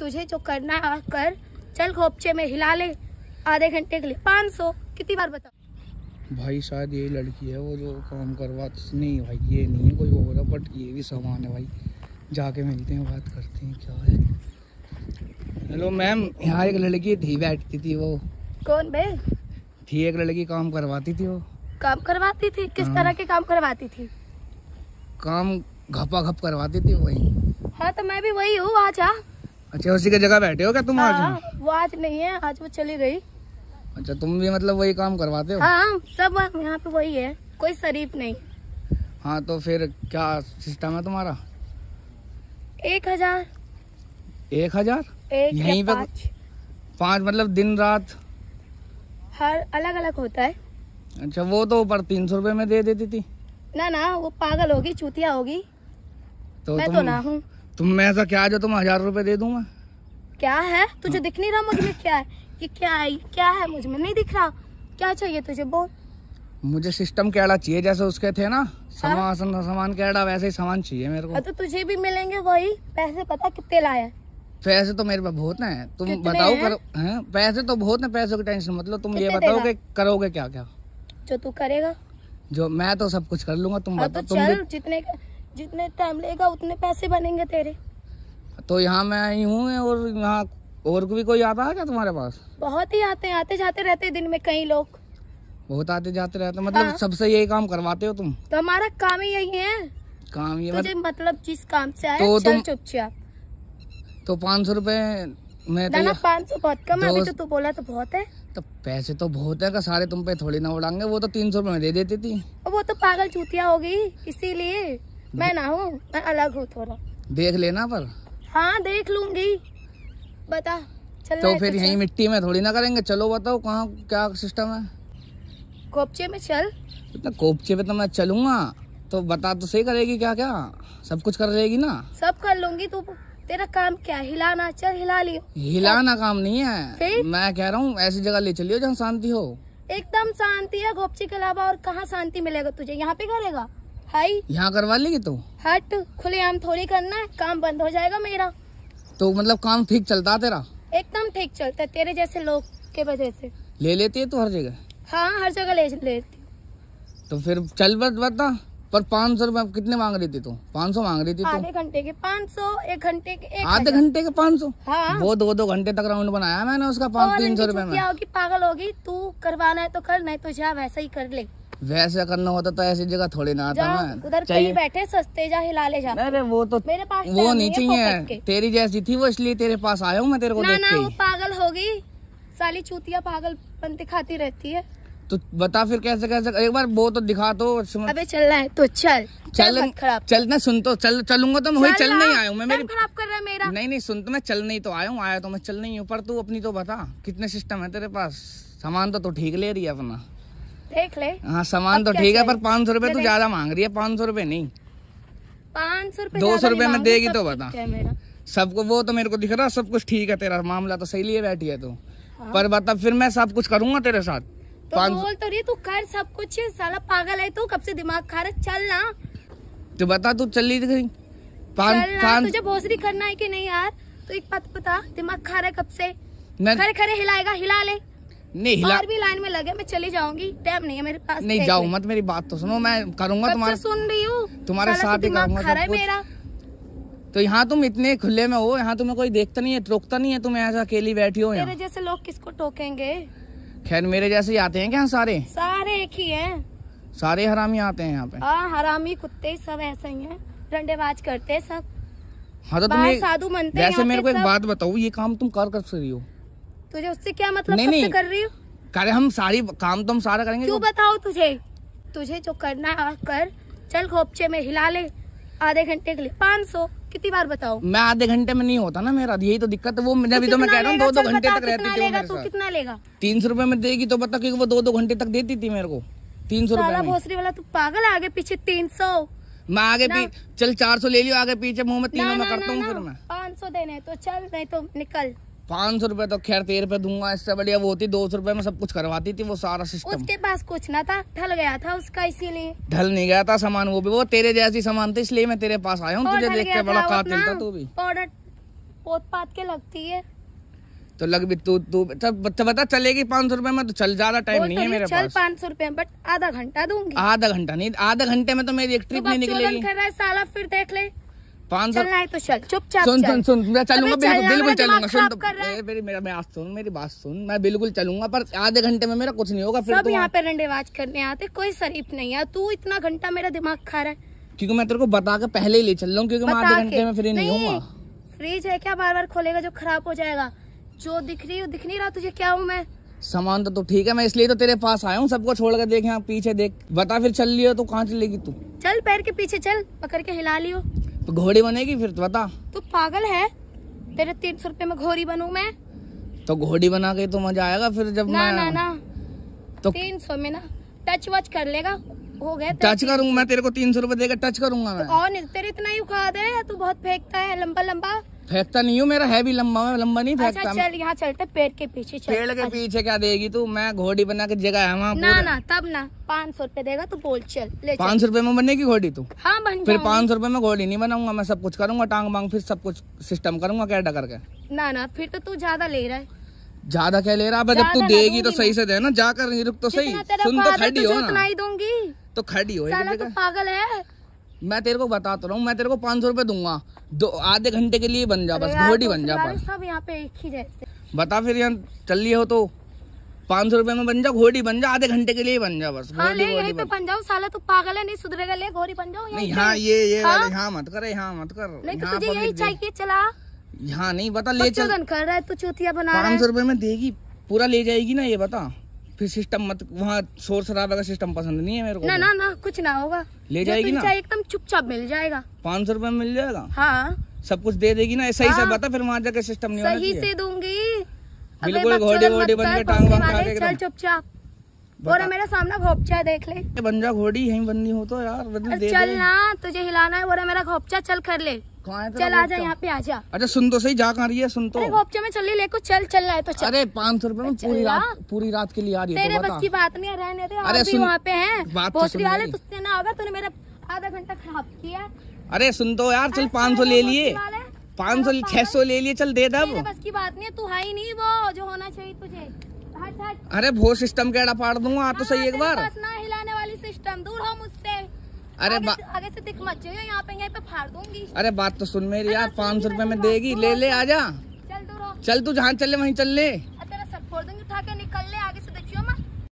तुझे जो करना है कर। चल खोपचे में हिला ले। आधे घंटे के लिए। पाँच सौ। कितनी बार बता? भाई शायद ये लड़की है वो जो काम करवाती नहीं भाई ये नहीं है कोई और है बट ये भी सामान है भाई। जाके मिलते हैं बात करते हैं क्या है। हेलो मैम यहाँ एक लड़की थी बैठती थी वो। कौन बे थी एक लड़की काम करवाती थी वो। काम करवाती थी? किस हाँ। तरह के काम करवाती थी? काम घपा घप करवाती थी वही। हाँ तो मैं भी वही हूँ आज। आ अच्छा उसी की जगह बैठे हो क्या तुम आज? हाँ, वो आज नहीं है आज वो चली गई। अच्छा तुम भी मतलब वही काम करवाते हो? हाँ सब यहाँ पे वही है कोई शरीफ नहीं। हाँ तो फिर क्या सिस्टम है तुम्हारा? एक हज़ार। एक हज़ार? एक यहीं पे- पाँच। पाँच मतलब दिन रात? हर अलग अलग होता है। अच्छा वो तो ऊपर तीन सौ रुपये में दे देती थी। ना ना वो पागल होगी चूतिया होगी। तो मैं तो ना हूँ। तुम में ऐसा क्या जो तुम हज़ार रुपए दे दूँ मैं? क्या है? तुझे दिख नहीं रहा मुझमें क्या है? ये क्या है? ये क्या है मुझमें? नहीं दिख रहा। क्या चाहिए तुझे? बोल। मुझे सिस्टम कैड़ा चाहिए? जैसे उसके थे ना सामान सामान केड़ा वैसे ही सामान चाहिए मेरे को। तो तुझे भी मिलेंगे वही। पैसे पता कितने लाए पैसे तो मेरे पास बहुत हैं। तुम बताओ हैं? करो हैं? पैसे तो बहुत है पैसों की टेंशन मतलब तुम ये बताओ देगा? कि करोगे क्या क्या जो तू करेगा। जो मैं तो सब कुछ कर लूँगा तुम हाँ तो बताओ तुम चल जितने जितने टाइम लेगा उतने पैसे बनेंगे तेरे। तो यहाँ मैं आई हूँ और यहाँ और भी कोई आता है क्या तुम्हारे पास? बहुत ही आते हैं आते जाते रहते हैं दिन में कई लोग। बहुत आते जाते रहते मतलब हाँ। सबसे यही काम करवाते हो तुम? तो हमारा काम ही यही है। काम ये तुझे मतलब मतलब जिस काम से आया तो चल तुम- चुपचाप। तो पाँच सौ रूपए में तो पाँच सौ बहुत कम है अभी तो तू बोला तो बहुत है। तो पैसे तो बहुत है का सारे तुम पे थोड़ी ना उड़ाएँगे वो तो तीन सौ रुपये में दे देती थी। वो तो पागल चूतिया होगी इसीलिए। मैं ना हूँ मैं अलग हूँ थोड़ा। देख लेना पर। हाँ देख लूँगी। बता चल तो फिर यही मिट्टी में थोड़ी ना करेंगे। चलो बताओ कहाँ क्या सिस्टम है? कोपचे में चल। इतना कोपचे पे तो मैं चलूँगा। तो बता तो सही करेगी क्या क्या सब कुछ कर रहेगी ना? सब कर लूँगी तू तेरा काम क्या हिलाना चल हिला लियो। हिलाना काम नहीं है? मैं कह रहा हूँ ऐसी जगह ले चलियो जहाँ शांति हो। एकदम शांति है गोपची के अलावा और कहाँ शांति मिलेगा तुझे? यहाँ पे करेगा? हाई यहाँ करवा लेगी तो? हट खुलेआम थोड़ी करना है काम बंद हो जाएगा मेरा। तो मतलब काम ठीक चलता तेरा? एकदम ठीक चलता है तेरे जैसे लोग के वजह से। ले लेती है तू हर जगह? हाँ हर जगह ले लेती तो फिर चल बत बता पर पाँच सौ रुपये कितने मांग रही थी तू? पाँच सौ मांग रही थी आधे घंटे के पाँच सौ एक घंटे के आधे घंटे के पाँच सौ? हाँ। वो दो दो घंटे तक राउंड बनाया मैंने उसका पाँच तीन सौ में। होगी पागल होगी तू करवाना है तो कर नहीं तो जा वैसा ही कर ले। वैसे करना होता तो ऐसी जगह थोड़ी ना आता उधर कहीं बैठे सस्ते जा हिला ले जा। अरे वो तो मेरे पास वो नहीं है चाहिए। तेरी जैसी थी वो इसलिए तेरे पास आया हूँ मैं तेरे को ना ना वो पागल होगी। साली चूतिया पागल बनती खाती रहती है। तो बता फिर कैसे कैसे एक बार वो तो दिखा तो समझ- अबे चलना है तो चल। चल खराब। चल ना सुन तो चल चलूँगा तो मैं वही चल नहीं आया हूँ मैं मेरी खराब कर रहा है मेरा। नहीं नहीं सुन तो मैं चल नहीं तो आया हूँ आया तो मैं चल नहीं हूँ पर तू अपनी तो बता कितने सिस्टम है तेरे पास? सामान तो तू ठीक ले रही है अपना। देख ले। हाँ सामान तो ठीक है पर? पाँच सौ रुपये तो दे। ज़्यादा मांग रही है पाँच सौ रुपये नहीं। पाँच सौ रुपये दो सौ रुपये में देगी तो बता। सबको वो तो मेरे को दिख रहा सब कुछ ठीक है तेरा मामला तो सही लिए बैठी है तू। हाँ। पर बता फिर मैं सब कुछ करूँगा तेरे साथ? तो बोल तो रही तू कर सब कुछ साला पागल है तू कब से दिमाग खा रहा चल ना। तो बता तू चल रही थी तुझे भोसरी करना है कि नहीं यार? तो एक बात बता दिमाग खा रहा है कब से? खरे खरे हिलाएगा हिला ले। नहीं हिला भी लाइन में लगे मैं चली जाऊँगी। टाइम नहीं है मेरे पास नहीं ले। मत मेरी बात तो सुनो मैं करूँगा तुम्हारे सुन रही हूँ। तुम्हारे साथ तो ही करूँगा। मेरा। तो यहाँ तुम इतने खुले में हो यहाँ तुम्हें कोई देखता नहीं है टोकता नहीं है तुम ऐसा अकेली बैठी हो यहाँ। जैसे लोग किसको टोकेंगे? खैर मेरे जैसे ही आते हैं क्या सारे? सारे एक ही हैं। सारे हरामी आते हैं यहाँ पे। हाँ हरामी कुत्ते सब ऐसे ही हैं। डंडेबाज करते हैं सब। हाँ तो तुम्हें साधु मनते हैं वैसे मेरे को एक बात बताओ ये काम तुम कर कर रही हो? तुझे उससे क्या मतलब नहीं, नहीं। कर रही हूँ? करे हम सारी काम तो हम सारा करेंगे क्यों बताओ तुझे? तुझे जो करना है कर। चल खोपचे में हिला ले आधे घंटे के लिए। पाँच सौ कितनी बार बताओ मैं आधे घंटे में नहीं होता ना मेरा यही तो दिक्कत है। वो मैं अभी तो मैं कह रहा हूँ दो घंटे तक रहती थी तू कितना लेगा? तीन सौ रुपए में देगी तो बता क्योंकि वो दो दो घंटे तक देती थी मेरे को। तीन सौ में। भोसरी वाला तू पागल आगे पीछे तीन सौ। मैं आगे। पी चल चार सौ ले लियो आगे पीछे मुँह में तीनों में करता हूँ फिर मैं। पाँच सौ देने तो चल नहीं तो निकल। पाँच सौ रुपए तो खैर तेरह पे दूँगा इससे बढ़िया वो होती दो सौ रुपए में सब कुछ करवाती थी वो सारा सिस्टम उसके पास कुछ ना था ढल गया था उसका इसीलिए। ढल नहीं गया था सामान वो भी वो तेरे जैसी सामान थी इसलिए मैं तेरे पास आया हूँ तुझे देख के बड़ा कातिल था तू भी। पाउडर पोत पात के लगती है। तो लग भी तू तू बता चलेगी पाँच सौ रुपए में तो चल ज़्यादा टाइम नहीं है मेरे चल पास। पाँच सौ रुपए बट आधा घंटा दूँगी। आधा घंटा नहीं आधा घंटे में तो मेरी एक ट्रिप नहीं निकलेगी। साला फिर देख ले। पाँच सौ है तो चल चुपचाप सुन सुन सुन मैं चलूँगा बिल्कुल बिल्कुल चलूँगा सुन तो मेरी मेरा मैं सुन मेरी बात सुन मैं बिल्कुल चलूँगा पर आधे घंटे में मेरा कुछ नहीं होगा फिर सब तो यहाँ पे रंडेबाज करने आते कोई शरीफ नहीं है। तू इतना घंटा मेरा दिमाग खा रहा है। क्योंकि मैं तेरे को बता के पहले ही ले चल रहा हूँ क्योंकि मैं आधे घंटे में फ्री नहीं हूँ। फ्रिज है क्या? बार बार खोलेगा जो खराब हो जाएगा। जो दिख रही दिख नहीं रहा तुझे क्या हूँ मैं? सामान तो, ठीक है मैं इसलिए तो तेरे पास आया हूँ सबको छोड़ कर देख यहाँ पीछे देख। बता फिर चल लियो तो कहाँ चलेगी तू? चल पैर के पीछे चल पकड़ के हिला लियो। घोड़ी बनेगी फिर तो बता। तू पागल है? तेरे तीन सौ रुपये में घोड़ी बनू मैं? तो घोड़ी बना के तो मज़ा आएगा फिर जब ना मैं ना ना। तो तीन सौ में ना टच वच कर लेगा। हो गया टच करूँगा मैं तेरे को तीन सौ रुपये देकर टच करूँगा मैं। और नहीं तेरे इतना ही उखाद है तू बहुत फेंकता है लंबा लंबा। फेंकता नहीं हूँ मेरा है भी लंबा मैं लंबा नहीं फेंकता अच्छा फेंकता। चल यहाँ चलते पेड़ के पीछे चल। पेड़ के पीछे क्या देगी तू? मैं घोड़ी बना के जगह है वहाँ ना ना तब ना पाँच सौ रुपए देगा तू बोल चल ले पाँच सौ रुपये में बनेगी घोड़ी तू? हाँ बन फिर पाँच सौ रुपये में घोड़ी नहीं बनाऊँगा मैं सब कुछ करूँगा टांग बांग फिर सब कुछ सिस्टम करूँगा कैडा करके। ना ना फिर तो तू ज़्यादा ले रहा है। ज़्यादा क्या ले रहा है? जब तू देगी तो सही से दे ना जाकर रुक तो सही। सुन तो खड़ी हो ना। ही दूँगी। तो खड़ी हो तू। पागल है। मैं तेरे को बताता रहा हूँ मैं तेरे को पाँच सौ रुपये दूँगा। दो आधे घंटे के लिए बन जा बस घोड़ी बन जा सब यहाँ पे एक ही जैसे। बता फिर यहाँ चल लिये हो तो। पाँच सौ रुपये में बन जाओ घोड़ी बन जा आधे घंटे के लिए बन जा बस हाँ यहीं पे बन। जाओ साला तू पागल है नहीं सुधरेगा ले घोड़ी बन जाओ नहीं हाँ ये ये हाँ? यहाँ मत कर यहाँ मत कर नहीं तो यहाँ तुझे यही चाहिए चला। यहाँ नहीं बता ले चल। कर रहा है तू चूतिया बना पाँच सौ रुपये में देगी पूरा ले जाएगी ना ये बता। फिर सिस्टम मत वहाँ शोर शराबे का सिस्टम पसंद नहीं है मेरे को ना ना ना कुछ ना होगा। ले जाएगी ना? एकदम चुपचाप मिल जाएगा। पाँच सौ रुपये मिल जाएगा? हाँ। सब कुछ दे देगी ना सही से हाँ। बता फिर वहाँ जाके सिस्टम नहीं सही से दूँगी। बिल्कुल घोड़े घोड़ी- बन के टांग वांग चल। चुपचाप। और मेरा सामना घोपचा देख ले। बन जा घोड़ी यहीं बननी हो तो यार चल ना तुझे हिलाना है बोरा मेरा घोपचा चल कर ले। चल आजा? यहाँ पे आजा अच्छा सुन तो सही जा कहाँ रही है सुन तो। अरे में चल ले को चल चलना है तो चल। अरे पाँच सौ रुपये में पूरी रात पूरी रात के लिए आ रही है तेरे तो बस की बात नहीं है रहने दे अरे सुन- वहाँ पे हैं। बात तो वाले तुझसे ना होगा तूने मेरा आधा घंटा खराब किया। अरे सुन तो यार चल पाँच सौ ले लिए। पाँच सौ छह सौ ले लिए चल दे तेरे दब बस की बात नहीं है तू है ही नहीं वो जो होना चाहिए तुझे। अरे वो सिस्टम केड़ा पाड़ दूँगा तो हाँ, सही एक बार। ना हिलाने वाली सिस्टम दूर हो मुझसे। अरे आगे से, दिख मत जाइए यहाँ पे यहाँ पे फाड़ दूँगी। अरे बात तो सुन मेरी यार पाँच सौ रूपए रुपये में देगी ले ले आ आजा। चल तू जहाँ चल ले जहाँ चले वहीं चल ले।